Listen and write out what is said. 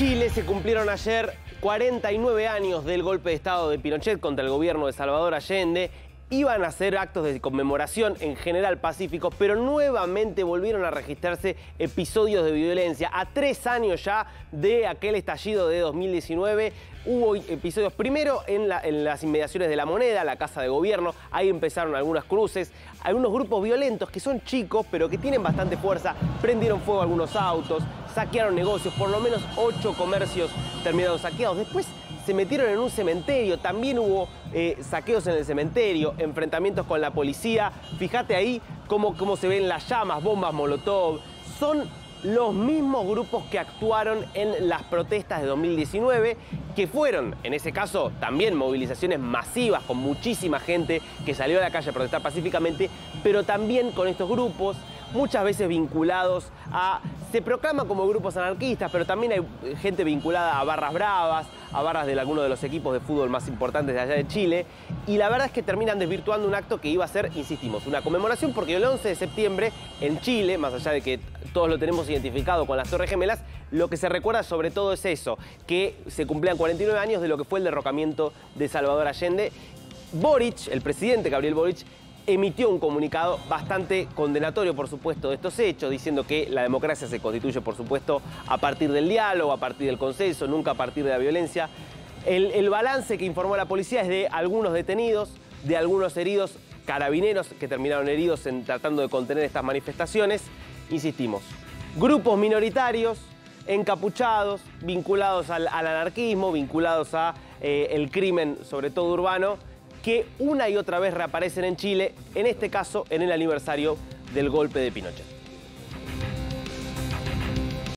Chile se cumplieron ayer 49 años del golpe de Estado de Pinochet contra el gobierno de Salvador Allende. Iban a hacer actos de conmemoración en general pacíficos, pero nuevamente volvieron a registrarse episodios de violencia. A tres años ya de aquel estallido de 2019, hubo episodios primero en, en las inmediaciones de la moneda, la casa de gobierno. Ahí empezaron algunas cruces, algunos grupos violentos que son chicos, pero que tienen bastante fuerza. Prendieron fuego a algunos autos, saquearon negocios, por lo menos ocho comercios terminaron saqueados. Después se metieron en un cementerio, también hubo eh, saqueos en el cementerio, enfrentamientos con la policía. Fíjate ahí cómo, cómo se ven las llamas, bombas Molotov. Son los mismos grupos que actuaron en las protestas de 2019, que fueron, en ese caso, también movilizaciones masivas con muchísima gente que salió a la calle a protestar pacíficamente, pero también con estos grupos muchas veces vinculados a... Se proclama como grupos anarquistas, pero también hay gente vinculada a barras bravas, a barras de algunos de los equipos de fútbol más importantes de allá de Chile, y la verdad es que terminan desvirtuando un acto que iba a ser, insistimos, una conmemoración, porque el 11 de septiembre en Chile, más allá de que todos lo tenemos identificado con las Torres Gemelas, lo que se recuerda sobre todo es eso, que se cumplían 49 años de lo que fue el derrocamiento de Salvador Allende. Boric, el presidente Gabriel Boric, emitió un comunicado bastante condenatorio, por supuesto, de estos hechos, diciendo que la democracia se constituye, por supuesto, a partir del diálogo, a partir del consenso, nunca a partir de la violencia. El, balance que informó la policía es de algunos detenidos, de algunos heridos, carabineros que terminaron heridos en tratando de contener estas manifestaciones. Insistimos, grupos minoritarios, encapuchados, vinculados al, anarquismo, vinculados a eh, el crimen, sobre todo urbano, que una y otra vez reaparecen en Chile, en este caso en el aniversario del golpe de Pinochet.